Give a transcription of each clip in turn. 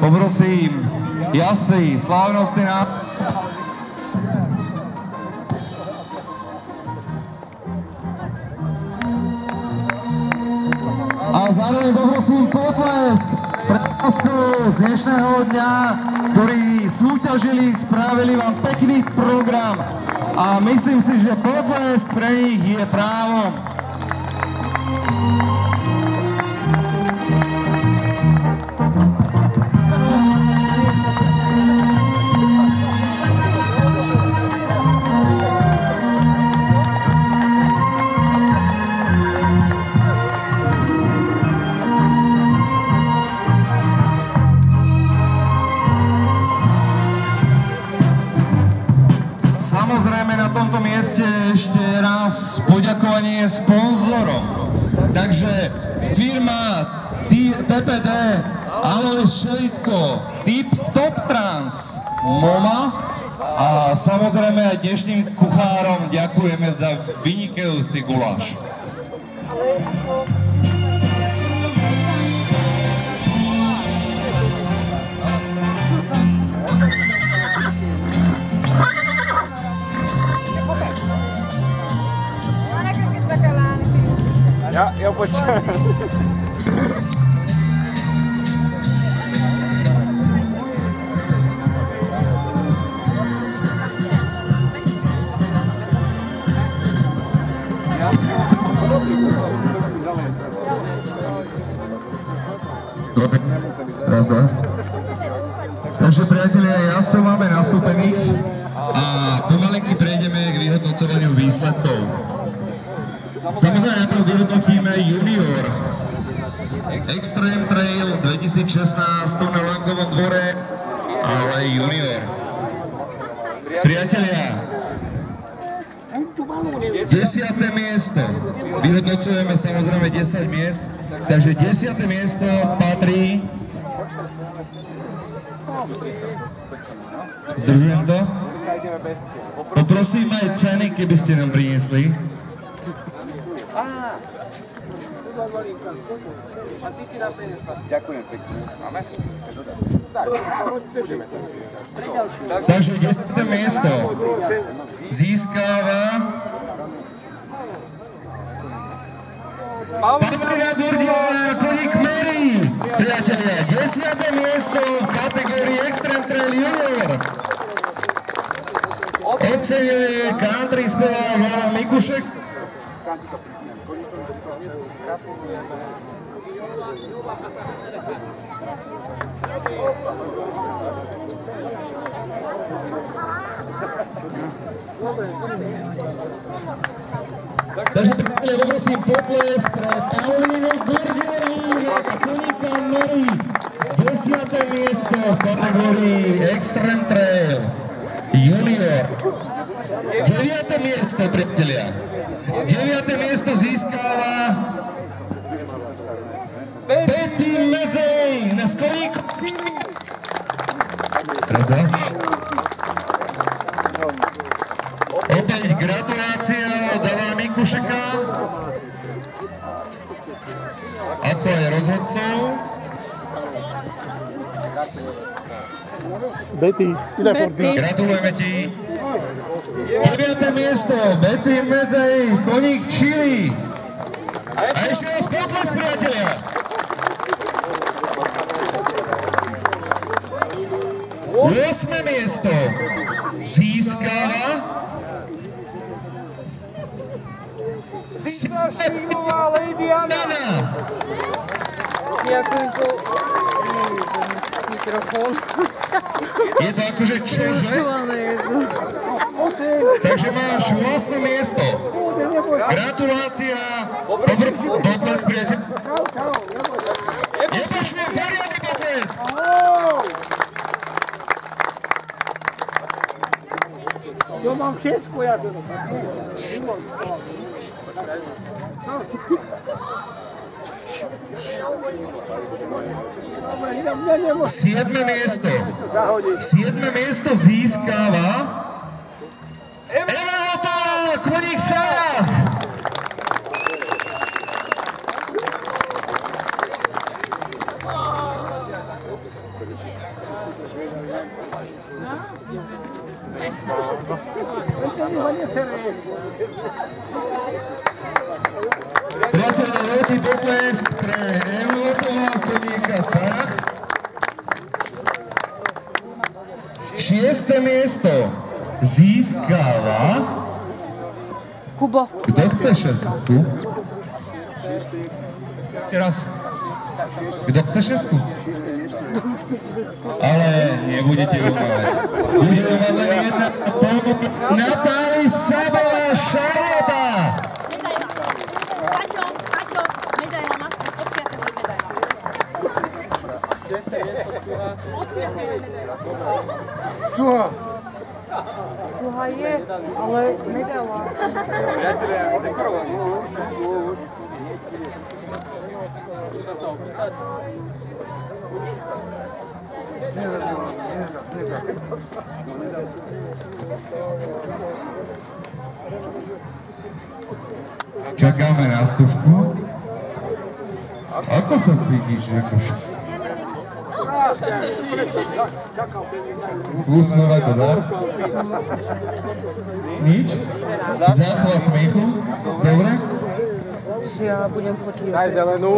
poprosím jazdci slávnosti na... A zároveň poprosím potlesk pre z dnešného dňa, ktorí súťažili, spravili vám pekný program a myslím si, že potlesk pre nich je právom. Ešte raz poďakovanie sponzorom. Takže firma TPD, Alois Šelitko, Tip Top Trans, MOMA a samozrejme aj dnešným kuchárom ďakujeme za vynikajúci guláš. Ja, ja počkaj. Raz, dva. Takže priatelia, jazdcov máme nastúpených a pomalinky prejdeme k vyhodnocovaniu výsledkov. Samozrejme najprv vyhodnotíme junior. Extreme Trail 2016 tu na Langovom dvore, ale junior. Priatelia, desiate miesto. Vyhodnocujeme samozrejme 10 miest, takže desiate miesto patrí Zdržujem to? Poprosím aj ceny, keby ste nám priniesli. Ďakujem pekne. Máme? Takže 10. miesto získáva Pavelina Gurdiová koník Mary. Priatelia, 10. miesto v kategórii Extreme Trail Junior. Oceňuje country speváva Hlava Mikušek. Takže priatelia, poprosím potlesk pre Paulínu Gurdiovú na koníka Mary. 10. miesto v kategórii Extreme Trail Junior. 9. miesto, priatelia. 9. miesto získava rozhodcov. Betty. Gratulujeme ti. 9. miesto, Betty Medzej, koník Chili. A ešte raz potlesk, priatelia. 8. miesto Ďakujem to. Mikrofón. Je to akože čože? Je to. Takže máš 8. miesto. Gratulácia. Dobrý potlesk, priateľ. Nepočujem poriadny potlesk. Ja mám všetko, ja to Siedme miesto. Siedme miesto získava Kubo. Kto chce szesku? Teraz. Kto chce szesku? Ale nie budete umawać. Bude umawana jedna Natali Sabowa Szarota. Tu. Je, ale medaila. Priatelia, dekorovaní. Čakáme na stužku. Ako sa cítiš? Ako š... Úsmevaj podár. Nič? Záchvat smiechu? Dobre? Ja budem fotiť. Daj zelenú.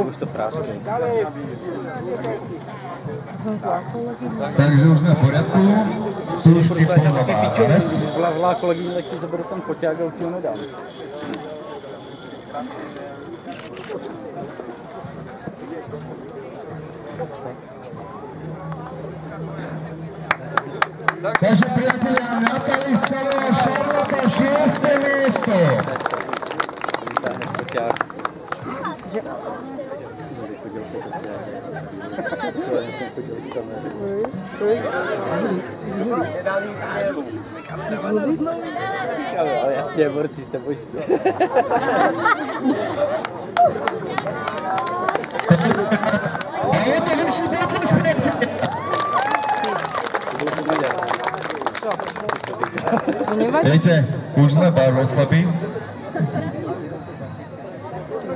Som plakala, keď Takže už na poriadku. Stužky podľa barev. Byla zlá kolegyně, tak ti zaberu ten foťák a už ti ho nedám. Takže priatelia, Natali Savová Šarlota, šieste miesto. Ale jasně, borci jste boží. A o to väčší potlesk, priatelia. To nevadí. Viete, už sme barvoslabí.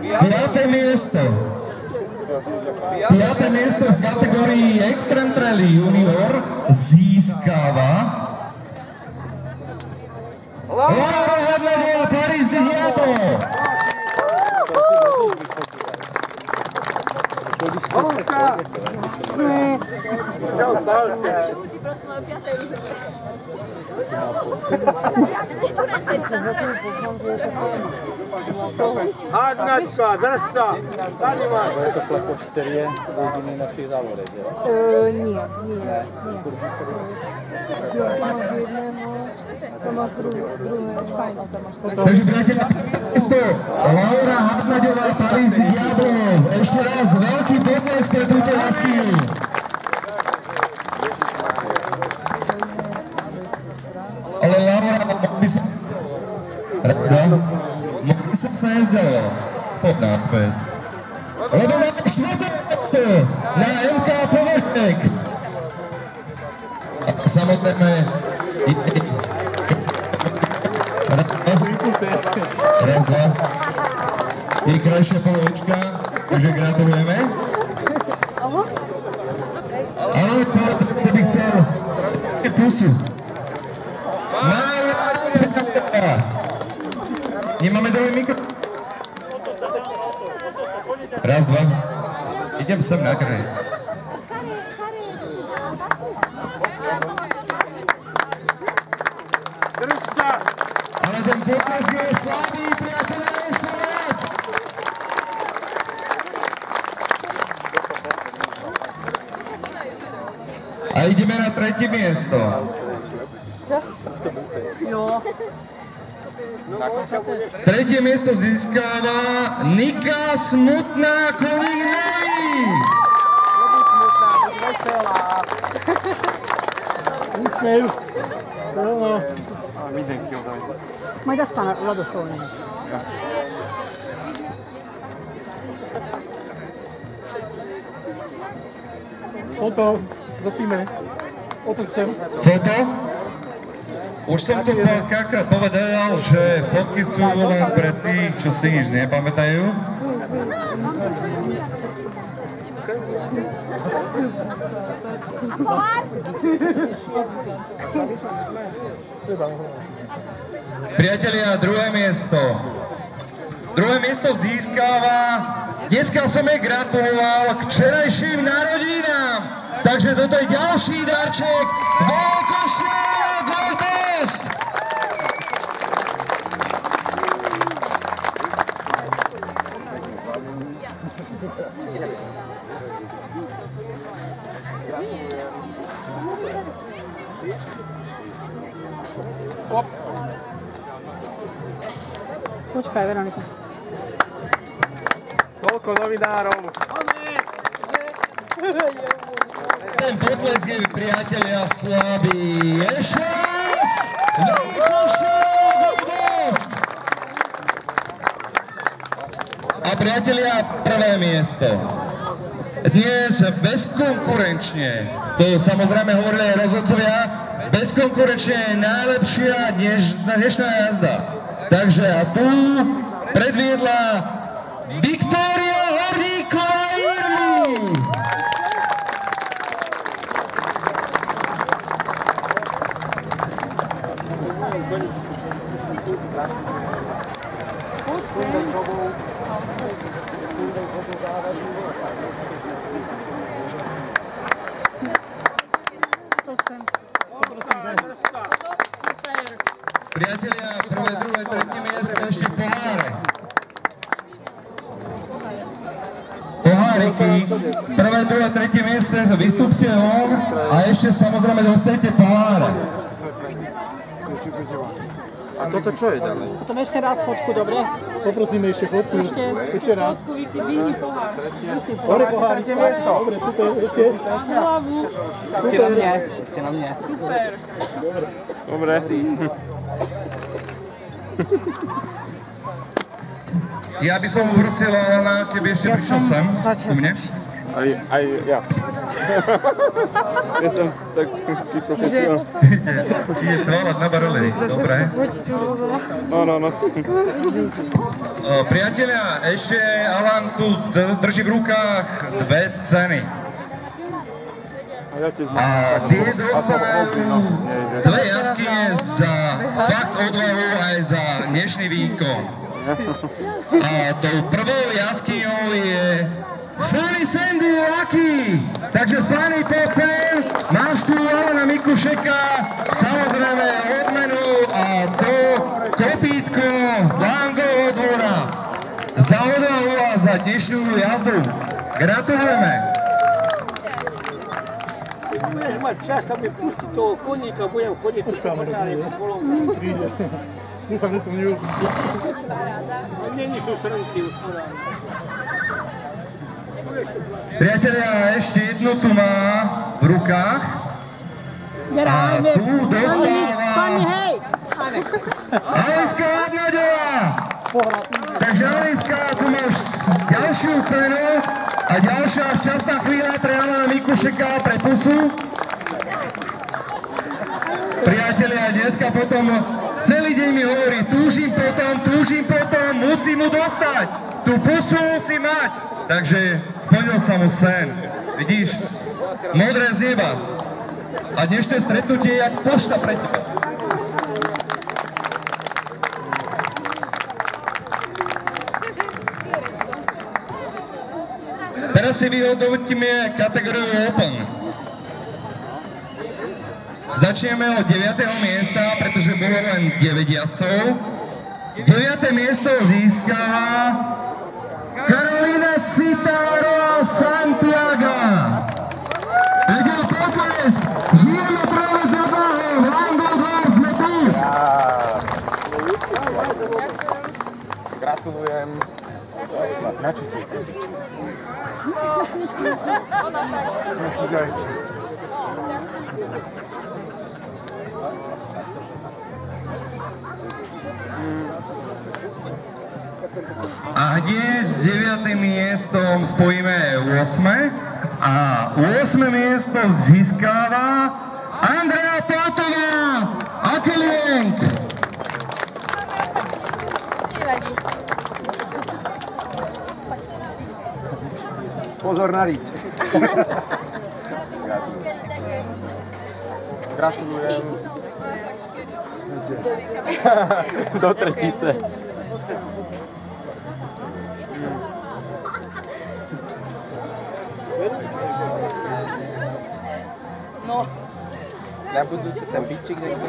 Piaté miesto. Piaté miesto v kategórii Extreme Rally Junior získava Laura Hadledová Paris de Diabo. krásné. Hádnačka, drsta, tady máš. Je to pleko 4 hodiny našich závodek, jo? Uh, nie, nie, nie. Takže, bratia, miesto Laura Hadnaďová Paris Diabo. Ešte raz veľký potlesk pre túto jaskyňu. Ale Laura, by som... Rada, mohol by som sa nezďalil. Poď náspäť. Lebo máme štvrté miesto na MK Povrtek. A Raz, dva. Je krajšia polovička, takže gratulujeme. Ale pár, to by chcel pusu. Nemáme dole mikro? Raz, dva. Idem sem na kraj. Drž sa. Ale ten potlesk je slabý, priateľe, ešte viac. A ideme na tretie miesto. Čo? Jo. Tretie miesto získava Nika Smutná Kolínovi. Úsměv. Jo, no. Majd aztán ladaszolni. Foto, prosíme. Foto? Už som to párkrát povedal, že fotky sú len pre tých, čo si nič nepamätajú. Priatelia, druhé miesto. Druhé miesto získava. Dneska som jej gratuloval k včerajším narodinám. Takže toto je ďalší darček. Veľkošiel Goldest! Počkaj, Veronika. Koľko novinárov? Ten potlesk priatelia! Veľkošiel Goldest! A priatelia, prvé miesto. Dnes bezkonkurenčne, to samozrejme hovorili aj rozhodcovia, bezkonkurenčne je najlepšia dneš, dnešná jazda. Takže a tu predviedla Viktória Horníková Irmi. Poď sem. Priatelia, prvé, druhé, tretie miesto ešte poháre. Poháriky, prvé, druhé, tretie miesto, vystúpte von a ešte samozrejme dostanete poháre. A toto čo je ďalej? Potom ešte raz fotku, dobre? Poprosíme ešte fotku. Ešte. Ešte raz. Fotku, vyhni pohár. Hore pohár. Dobre, super. Ešte. Na hlavu. Ešte na mne. Ešte na mne. Super. Dobre. Ja by som Alana, keby ešte prišiel sem, ku mne. Aj, aj ja. ja som tak ticho počul. Ide cvalať na barole, dobre. No, no, no. Priatelia, ešte Alan tu drží v rukách dve ceny. A tie dostávajú dve jaskyne za fakt odvahu aj za dnešný výkon. A tou prvou jaskyňou je Funny Sandy Lucky. Takže Fanny, sem. Máš tu Alana Mikušeka, samozrejme odmenu a to kopítko z Langovho dvora. Za odvahu a za dnešnú jazdu. Gratulujeme. Budeš mať čas, tam mi pustiť toho koníka, budem chodiť po dobre. po. Príde. Dúfam, že to neuzí. Není sú srnky už podári. Priatelia, ešte jednu tu má v rukách. A tu dostáva Aliska Adnaďová. Takže Aliska, tu máš ďalšiu cenu a ďalšia šťastná chvíľa pre Alana Mikušeka pre pusu. Priatelia, dneska potom celý deň mi hovorí, túžim potom, túžim potom, musím mu dostať. Tú pusu musí mať. Takže splnil sa mu sen. Vidíš, modré z neba. A dnešné stretnutie je jak pošta pre teba. Teraz si vyhodnotíme kategóriu Open. Začneme od 9. miesta, pretože bolo len 9 jazdcov. 9. miesto získala Karolina Sitárová Santiago. Ide o pokles. Žijeme práve za Bohom. Langolford sme tu. Gratulujem. Na čo A hneď s 9. miestom spojíme 8. A 8. miesto získava Andrea Tátová Akelienk. Pozor na riť. Gratulujem. Do tretice.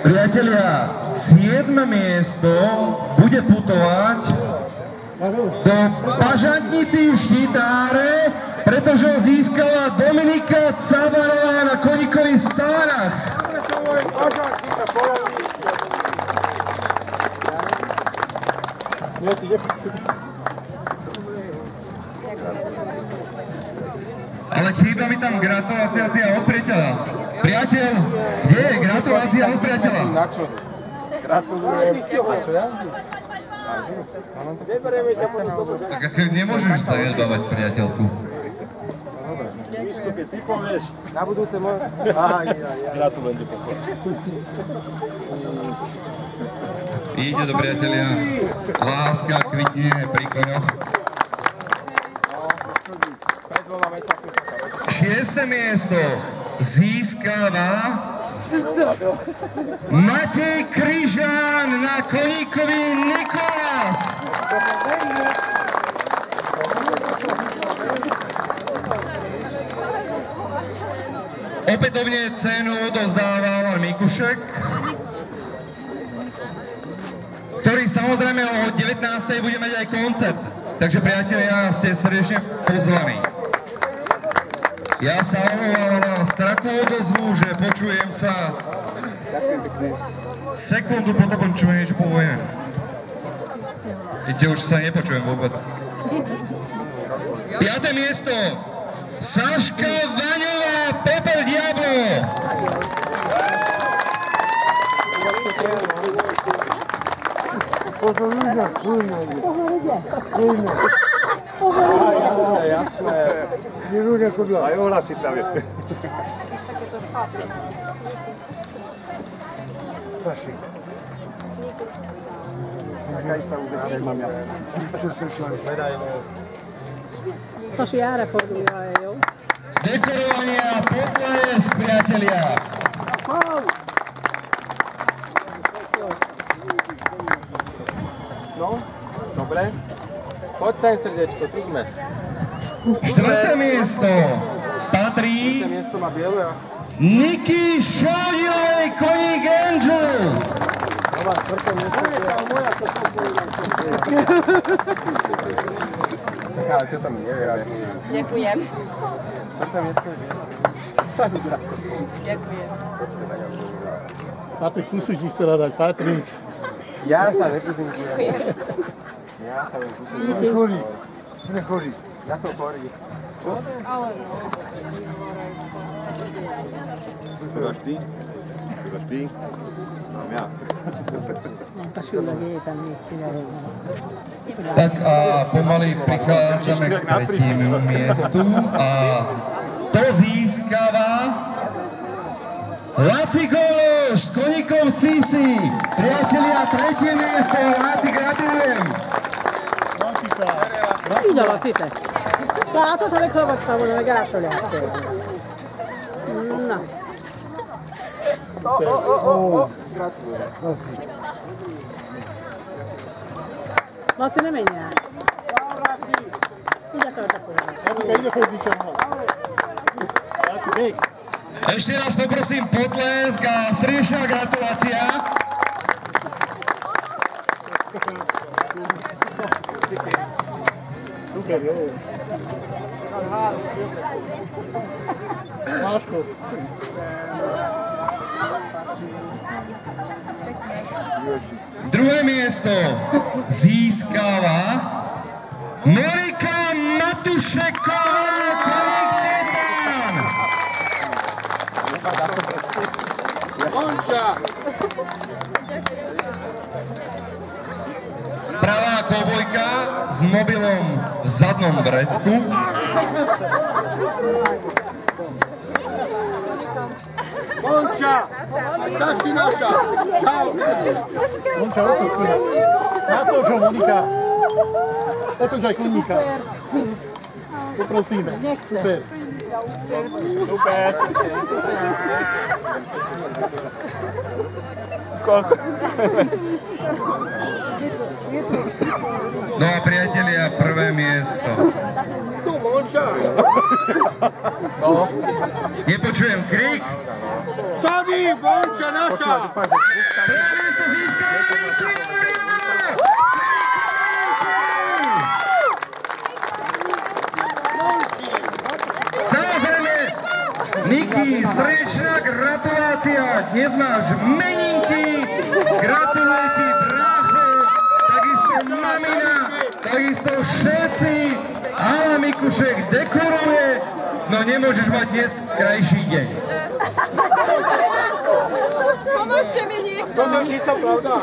Priatelia, 7. miesto bude putovať do Pažantnici Štitáre, pretože ho získala Dominika Cavarová na koníkových nechci. Ale chýba mi tam gratulácia od priateľa. Priateľ, kde je gratulácia od priateľa? na čo? Gratulujem. Čo ja? Tak ako nemôžeš zanedbávať priateľku. Na budúce môj... Aha, ja, ja. Gratulujem do pokoja. Ide do priateľia. Láska kvitne pri koňoch. Sa Šieste miesto získava Matej Kryžan na koníkový Nikolás. Opätovne cenu odozdával Mikušek, ktorý samozrejme o 19. bude mať aj koncert. Takže priatelia, ste srdečne pozvaní. Ja sa ale mám takú odozvu, že počujem sa sekundu po mi niečo poviem. Vidíte, už sa nepočujem vôbec. Piaté miesto. Saška Vaňová, Pepper Diablo. Aj Olašica vie. Taká istá udržka, jak mám ja. Saši jääre fordulja ei ole. Dekorovanie a potlesk, priatelia. Poď sem srdiečko, tu sme. Štvrté miesto patrí To miesto má biele a... Niky Šodilovej koník Angel. Nová, štvrté miesto je... moja, to som Čaká, ale to tam ale- ďakujem. Štvrté miesto je biele. Ďakujem. Patrik Kusuč ti chcela dať, Patrik. Ja sa neprezentujem. Ja sa. Chorý. Nechorý. Ja som chorý. Ale To dáš ty? To dáš ty? Mám ja. Kyllä Tak a pomaly prichádzame k tretiemu miestu a to získava Laci Gološ s koníkom Sisi. Priatelia, tretie miesto, Laci, gratulujem. Így alatt itt. Látod, ha meghallgattam volna, meg ásolják. Na, Laci, ne menj el. Ide tart a kormány. Erika, ide fordítsam ma. Láci, még. Ešte raz poprosím potlesk a srdečná gratulácia. Super, jó. Máško. Druhé miesto získava Norika Matušeková, koník Titan. Konča! Pravá kovojka s mobilom v zadnom vrecku. Konča! Tak si naša! Čau! Monča, otoč. Natoč ho, Monika. Otoč aj koníka. Poprosíme. Super. Super! No a priatelia, prvé miesto. Nepočujem krik. Tady, Bonča naša! Prvé miesto získal Niki Laurila! Samozrejme, Niki, srdečná gratulácia. Dnes máš meninky. Gratuluj všetci. Ala Mikušek dekoruje. No nemôžeš mať dnes krajší deň. Pomôžte mi niekto. To pravda?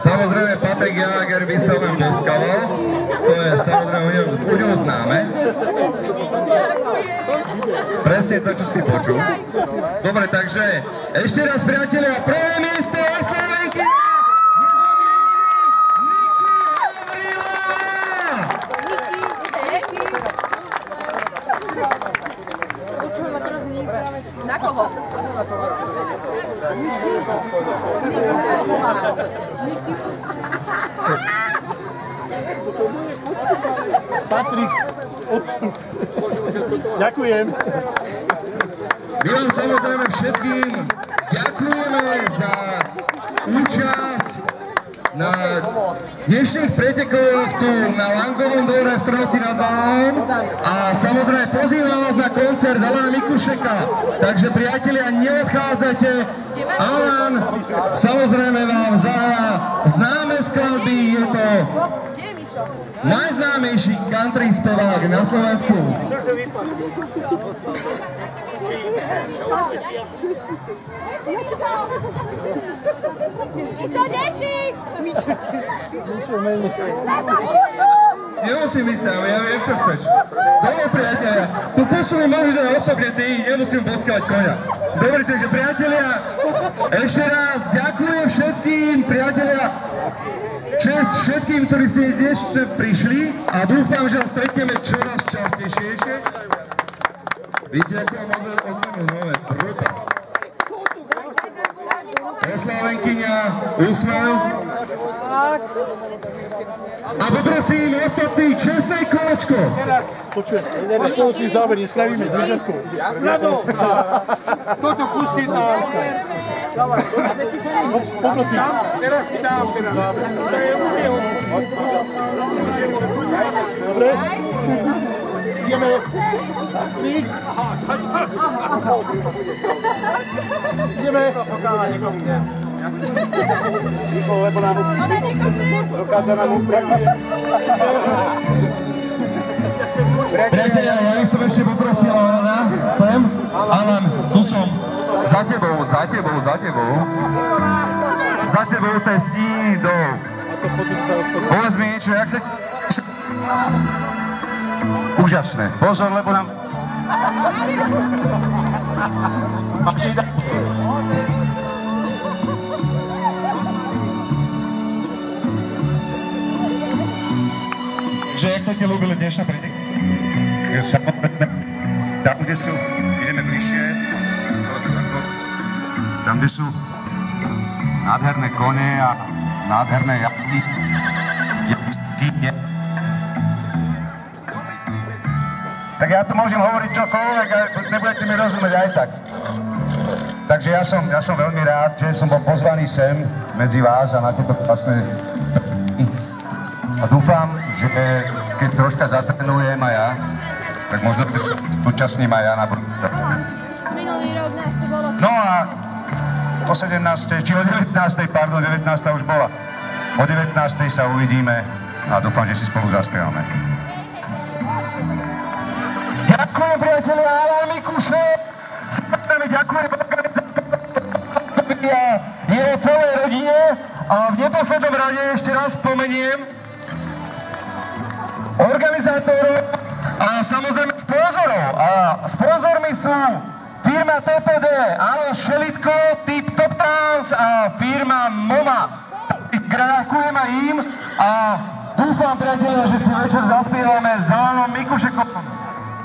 Samozrejme, Patrik Jager by sa len boskával. To je samozrejme u ňom, u ňom známe. Presne to, čo si počul. Dobre, takže ešte raz, priatelia, prvé miesto Oslovenky! Na koho? Patrik, odstup. Ďakujem. My vám samozrejme všetkým ďakujeme za účasť na dnešných pretekoch tu na Langovom dvore v Strnovci nad Valom a samozrejme pozývam vás na koncert Alana Mikušeka. Takže priatelia, neodchádzajte. Alan samozrejme vám zahrá známe skladby, je to? Najznámejší country spevák na Slovensku. Mišo, kde si? Nemusím ísť tam, ja viem, čo chceš. Dobre, priatelia, tú pusu mi môžeš dať osobne ty, nemusím boskávať koňa. Dobre, takže priatelia, ešte raz ďakujem všetkým, priatelia, čest všetkým, ktorí si dnes sem prišli a dúfam, že vás stretneme čoraz častejšie. Vidíte, ako mám ozvenu nové prúta. Oslávenkyňa, úsmev. A poprosím ostatní čestné kolečko. Počujem, spoločný záver nespravíme s Vyžaskou. Rado! Toto pustiť na... Teraz dám teraz. To je neho. Dobre? Ideme. Ideme. Lebo nám dokáže nám upraviť. Priatelia, ja by som ešte poprosil Alana, sem. Alan, tu som. Za tebou, za tebou, za tebou. Za tebou ten sníh do... Povedz mi niečo, jak sa... Úžasné. Pozor, lebo nám... Že jak sa ti ľúbili dnešné preteky? Samozrejme, tam, kde sú, ideme bližšie, tam, kde sú nádherné kone a nádherné jazdy, tak ja tu môžem hovoriť čokoľvek a nebudete mi rozumieť aj tak. Takže ja som, ja som veľmi rád, že som bol pozvaný sem medzi vás a na tieto krásne a dúfam, že keď troška zatrenujem aj ja, tak možno sa zúčastním aj ja na budúce. O 17. či o 19. pardon, 19. už bola. O 19. sa uvidíme a dúfam, že si spolu zaspievame. Ďakujem priatelia Alan. Samozrejme ďakujem a jeho celej rodine. A v neposlednom rade ešte raz spomeniem organizátorov a samozrejme sponzorov. A sponzormi sú firma TPD, Alois Šelitko, Tip Top Trans a firma MOMA. Aj im a dúfam, priatelia, že si večer zaspievame s Alanom Mikušekom.